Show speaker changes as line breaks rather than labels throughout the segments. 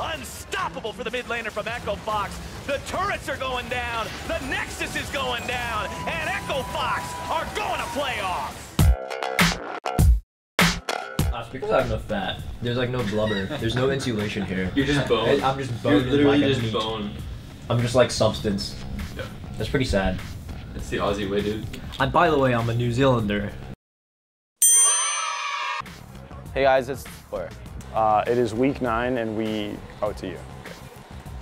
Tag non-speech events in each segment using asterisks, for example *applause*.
Unstoppable for the mid laner from Echo Fox. The turrets are going down, the Nexus is going down, and Echo Fox are going to playoffs.
That's because I'm no fat. There's like no blubber. There's no insulation here.
You're just bone.
I'm just bone.
You're literally
like
just
meat.
bone.
I'm just like substance.
Yeah.
That's pretty sad.
It's the Aussie way, dude.
And by the way, I'm a New Zealander.
Hey guys, it's Blair.
Uh, it is week nine, and we. Oh, to you.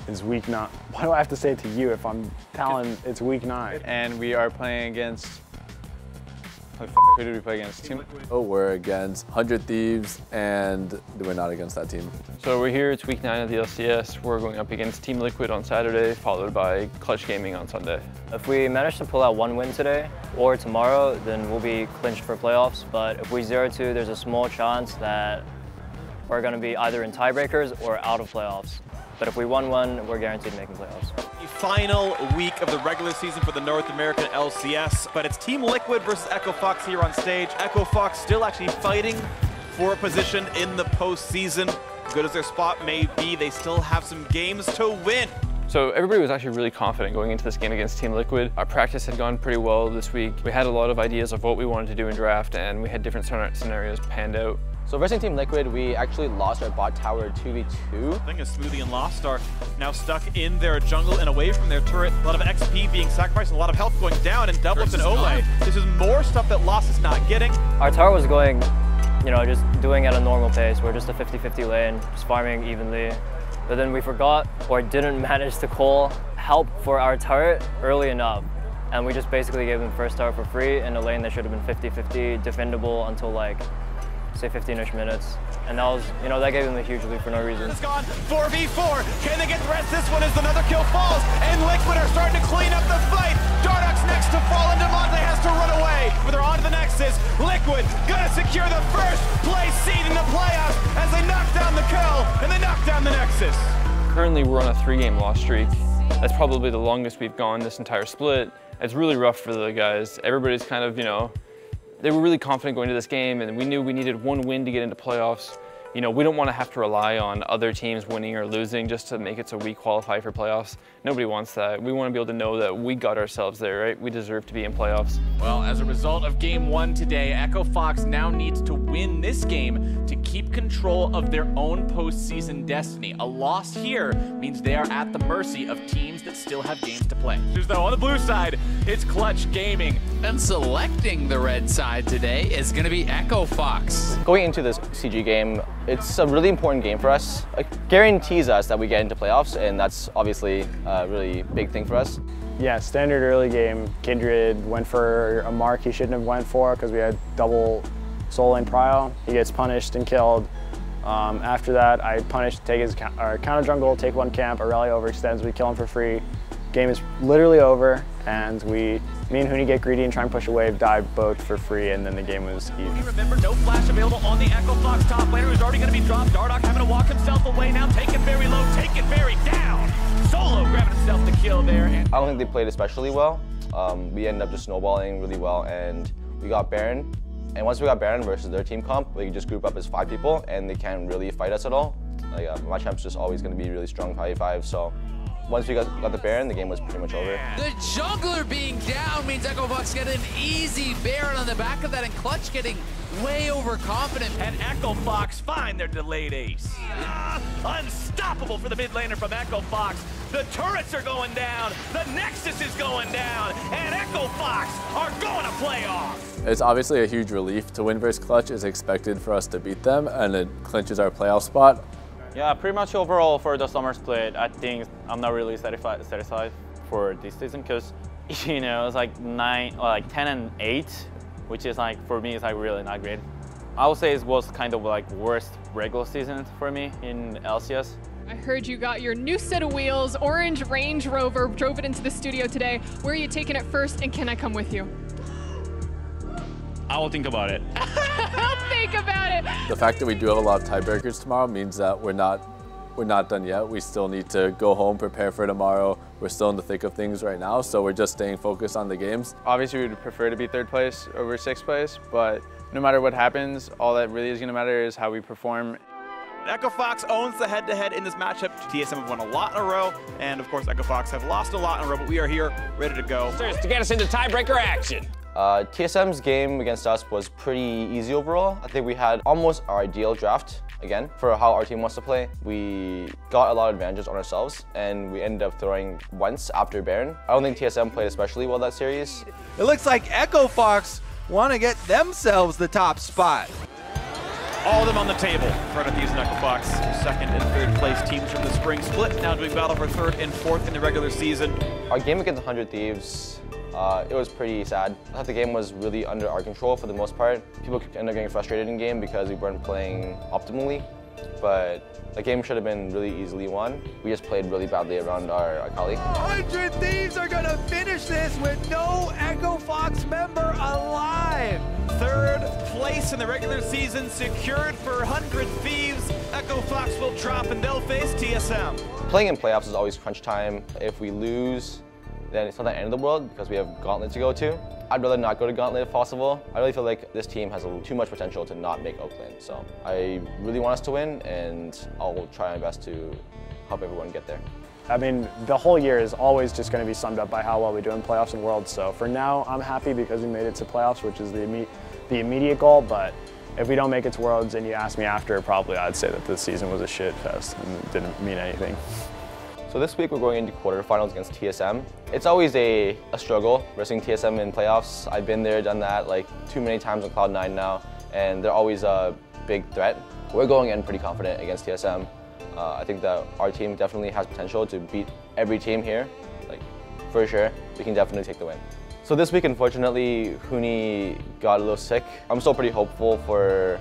It's week nine. *laughs* Why do I have to say it to you if I'm telling it's week nine?
And we are playing against. Who the did we play against? Team.
Oh, we're against 100 Thieves, and we're not against that team.
So we're here, it's week nine of the LCS. We're going up against Team Liquid on Saturday, followed by Clutch Gaming on Sunday.
If we manage to pull out one win today or tomorrow, then we'll be clinched for playoffs. But if we 0-2, there's a small chance that we're going to be either in tiebreakers or out of playoffs. But if we won one, we're guaranteed making playoffs.
The final week of the regular season for the North American LCS, but it's Team Liquid versus Echo Fox here on stage. Echo Fox still actually fighting for a position in the postseason. Good as their spot may be, they still have some games to win.
So everybody was actually really confident going into this game against Team Liquid. Our practice had gone pretty well this week. We had a lot of ideas of what we wanted to do in draft, and we had different scenarios panned out.
So versing Team Liquid, we actually lost our bot tower 2v2.
Thing is Smoothie and Lost are now stuck in their jungle and away from their turret. A lot of XP being sacrificed and a lot of health going down and Doublelift and Olleh. This is more stuff that Lost is not getting.
Our tower was going, you know, just doing at a normal pace. We're just a 50-50 lane, just farming evenly. But then we forgot or didn't *laughs* manage to call help for our turret early enough. And we just basically gave them first tower for free in a lane that should have been 50-50, defendable until like, say 15-ish minutes. And that was, you know, that gave them a huge lead for no reason.
It's gone 4v4. Can they get the rest? This one is another kill falls. And Liquid are starting to clean up the fight. Dardoch's next to fall and Damonte has to run away. But they're on to the Nexus. Liquid gonna secure the first place seed in the playoffs as they knock down the kill and they knock down the Nexus.
Currently, we're on a three-game loss streak. That's probably the longest we've gone this entire split. It's really rough for the guys. Everybody's kind of, you know, they were really confident going to this game, and we knew we needed one win to get into playoffs. You know, we don't want to have to rely on other teams winning or losing just to make it so we qualify for playoffs. Nobody wants that. We want to be able to know that we got ourselves there, right? We deserve to be in playoffs.
Well, as a result of game one today, Echo Fox now needs to win this game to keep control of their own postseason destiny. A loss here means they are at the mercy of teams that still have games to play. There's though on the blue side, it's Clutch Gaming.
And selecting the red side today is going to be Echo Fox.
Going into this CG game, it's a really important game for us. It guarantees us that we get into playoffs, and that's obviously a really big thing for us.
Yeah, standard early game. Kindred went for a mark he shouldn't have went for because we had double soul lane prio. He gets punished and killed. Um, after that, I punish, take his or counter jungle, take one camp, a Aurelia overextends, we kill him for free. Game is literally over, and we, me and Huni get greedy and try and push a wave, die both for free, and then the game was even.
Remember, no flash available on the Echo Fox top laner who's already going to be dropped. Dardoch having to walk himself away now, take it very low, take it very down. Solo grabbing himself the kill there. And
I don't think they played especially well. Um, we ended up just snowballing really well, and we got Baron. And once we got Baron versus their team comp, we just group up as five people, and they can't really fight us at all. Like uh, my champ's just always going to be really strong 5v5, so once we got, got the Baron, the game was pretty much over.
The jungler being down means Echo Fox get an easy Baron on the back of that, and Clutch getting way overconfident.
And Echo Fox find their delayed ace. Ah, unstoppable for the mid laner from Echo Fox. The turrets are going down, the Nexus is going down, and Echo Fox are going to playoffs.
It's obviously a huge relief to win versus Clutch. It's expected for us to beat them, and it clinches our playoff spot.
Yeah, pretty much overall for the summer split, I think I'm not really satisfied satisfied for this season because *laughs* you know it's like nine, or like 10 and 8, which is like for me it's like really not great. I would say it was kind of like worst regular season for me in LCS.
I heard you got your new set of wheels, orange Range Rover, drove it into the studio today. Where are you taking it first, and can I come with you?
I will think about it. *laughs*
I'll think about it.
The fact that we do have a lot of tiebreakers tomorrow means that we're not we're not done yet. We still need to go home, prepare for tomorrow. We're still in the thick of things right now, so we're just staying focused on the games.
Obviously, we would prefer to be third place over sixth place, but no matter what happens, all that really is going to matter is how we perform
Echo Fox owns the head-to-head in this matchup. TSM have won a lot in a row, and of course Echo Fox have lost a lot in a row, but we are here, ready to go.
To get us into tiebreaker action.
Uh, TSM's game against us was pretty easy overall. I think we had almost our ideal draft again for how our team wants to play. We got a lot of advantages on ourselves and we ended up throwing once after Baron. I don't think TSM played especially well that series.
It looks like Echo Fox want to get themselves the top spot.
All of them on the table in front of these Echo Fox. Second and third place teams from the spring split now doing battle for third and fourth in the regular season.
Our game against 100 Thieves, uh, it was pretty sad. I thought the game was really under our control for the most part. People ended up getting frustrated in game because we weren't playing optimally, but the game should have been really easily won. We just played really badly around our Akali.
100 Thieves are going to finish this with no Echo Fox member alive.
Third place in the regular season secured for 100 Thieves. Echo Fox will drop and they'll face TSM.
Playing in playoffs is always crunch time. If we lose, then it's not the end of the world because we have Gauntlet to go to. I'd rather not go to Gauntlet if possible. I really feel like this team has a too much potential to not make Oakland. So I really want us to win and I'll try my best to help everyone get there.
I mean, the whole year is always just going to be summed up by how well we do in playoffs and worlds. So for now, I'm happy because we made it to playoffs, which is the, imme the immediate goal. But if we don't make it to worlds and you ask me after, probably I'd say that the season was a shit fest and didn't mean anything.
So this week we're going into quarterfinals against TSM. It's always a, a struggle versing TSM in playoffs. I've been there, done that like too many times on Cloud9 now, and they're always a big threat. We're going in pretty confident against TSM. Uh, I think that our team definitely has potential to beat every team here, like for sure. We can definitely take the win. So this week, unfortunately, Huni got a little sick. I'm still pretty hopeful for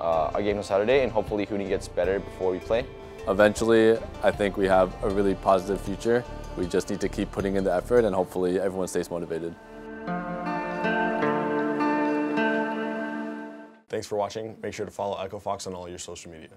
uh, our game on Saturday, and hopefully Huni gets better before we play.
Eventually, I think we have a really positive future. We just need to keep putting in the effort and hopefully everyone stays motivated.
Thanks for watching. Make sure to follow Echo Fox on all your social media.